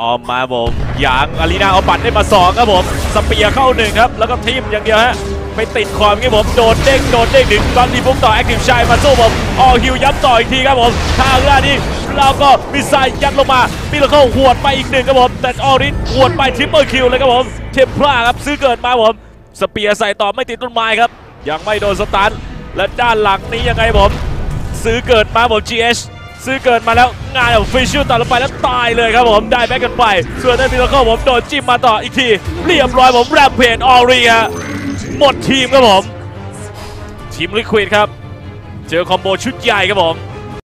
ออมมาผมยางอารีนาเอาปัดได้มาสองครับผมสเปียเข้าหนึ่งครับแล้วก็ทีมอย่างเดียวฮะไปติดขอบครับผมโดนเด้งโดนเด้งหนึ่งตอนดีฟุกต่อแอคทีฟชายมาสู้ผมออฮิวย้ำต่ออีกทีครับผมทางด้านนี้เราก็มิสไซยัดลงมามิลเคิลหวดไปอีกหนึ่งครับผมแต่ออริสหวดไปทริปเปิลคิวเลยครับผมเทมพลาครับซื้อเกิดมาผมสเปียใส่ต่อไม่ติดต้นไม้ครับ ยังไม่โดนสตันและด้านหลังนี้ยังไงผมซื้อเกิดมาผม GH ซื้อเกิดมาแล้วงานของฟิชชิลตัดลงไปแล้วตายเลยครับผมได้แบ็กกันไป ส่วนในมิลเคิลผมโดนจิ้มมาต่ออีกที เรียบร้อยผมแรมเพจออรีฮะหมดทีมครับผม ทีมลิควิดครับ เจอคอมโบชุดใหญ่ครับผม